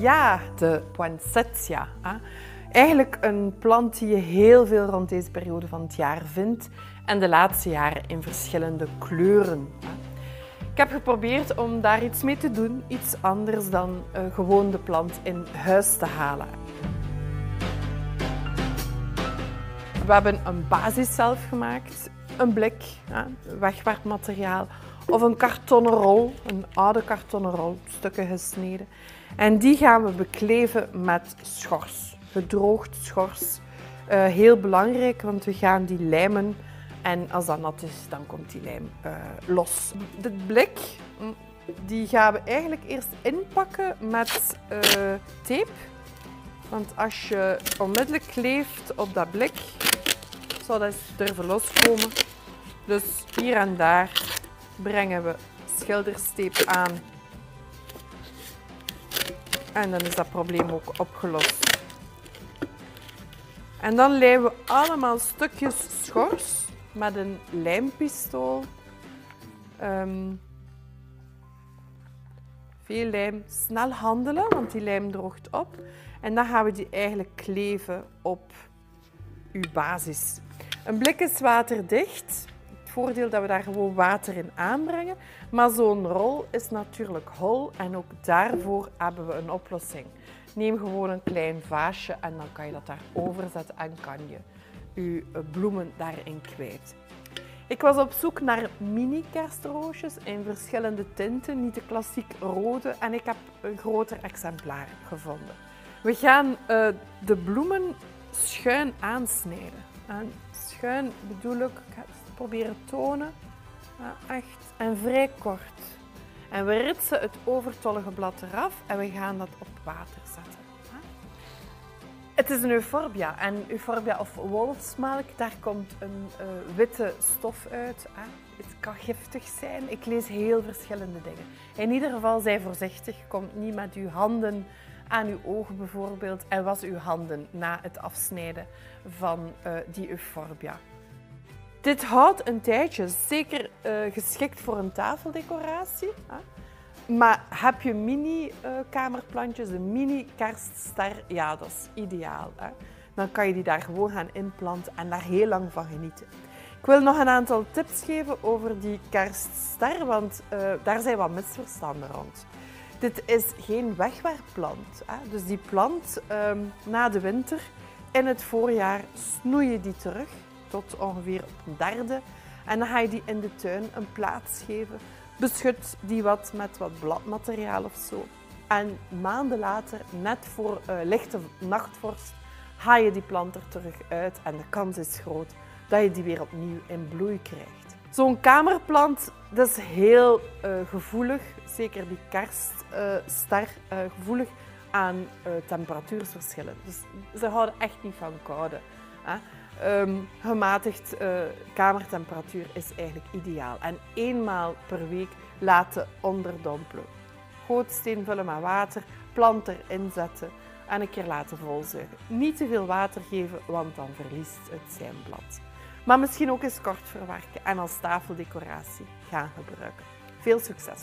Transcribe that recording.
Ja, de poinsettia. Hè. Eigenlijk een plant die je heel veel rond deze periode van het jaar vindt en de laatste jaren in verschillende kleuren. Ik heb geprobeerd om daar iets mee te doen, iets anders dan uh, gewoon de plant in huis te halen. We hebben een basis zelf gemaakt, een blik, wegwerpmateriaal of een kartonnen rol, een oude kartonnen rol, stukken gesneden. En die gaan we bekleven met schors, gedroogd schors. Uh, heel belangrijk, want we gaan die lijmen en als dat nat is, dan komt die lijm uh, los. Dit blik mm, die gaan we eigenlijk eerst inpakken met uh, tape. Want als je onmiddellijk kleeft op dat blik, zou dat durven loskomen. Dus hier en daar brengen we schildersteep aan. En dan is dat probleem ook opgelost. En dan lijmen we allemaal stukjes schors met een lijmpistool. Um, veel lijm snel handelen, want die lijm droogt op. En dan gaan we die eigenlijk kleven op uw basis. Een blik is waterdicht. Het voordeel dat we daar gewoon water in aanbrengen. Maar zo'n rol is natuurlijk hol en ook daarvoor hebben we een oplossing. Neem gewoon een klein vaasje en dan kan je dat daarover zetten en kan je je bloemen daarin kwijt. Ik was op zoek naar mini kerstroosjes in verschillende tinten, niet de klassiek rode, en ik heb een groter exemplaar gevonden. We gaan uh, de bloemen schuin aansnijden. En schuin bedoel ik, ik ga het proberen tonen, echt en vrij kort. En we ritsen het overtollige blad eraf en we gaan dat op water zetten. Het is een euphorbia en euphorbia of wolfsmelk, daar komt een uh, witte stof uit. Hè. Het kan giftig zijn. Ik lees heel verschillende dingen. In ieder geval, zij voorzichtig. Komt niet met uw handen aan uw ogen bijvoorbeeld en was uw handen na het afsnijden van uh, die euphorbia. Dit houdt een tijdje zeker uh, geschikt voor een tafeldecoratie. Hè. Maar heb je mini-kamerplantjes, een mini-kerstster, ja, dat is ideaal. Hè? Dan kan je die daar gewoon gaan inplanten en daar heel lang van genieten. Ik wil nog een aantal tips geven over die kerstster, want daar zijn wat misverstanden rond. Dit is geen wegwerpplant. Hè? Dus die plant um, na de winter, in het voorjaar snoei je die terug tot ongeveer op een derde. En dan ga je die in de tuin een plaats geven beschut die wat met wat bladmateriaal of zo. En maanden later, net voor uh, lichte nachtvorst, haal je die plant er terug uit en de kans is groot dat je die weer opnieuw in bloei krijgt. Zo'n kamerplant dat is heel uh, gevoelig, zeker die kerstster, uh, gevoelig aan temperatuurverschillen. Dus ze houden echt niet van koude. Hè. Um, gematigd kamertemperatuur is eigenlijk ideaal. En eenmaal per week laten onderdompelen. Gootsteen vullen met water, plant erin zetten en een keer laten volzuigen. Niet te veel water geven, want dan verliest het zijn blad. Maar misschien ook eens kort verwerken en als tafeldecoratie gaan gebruiken. Veel succes!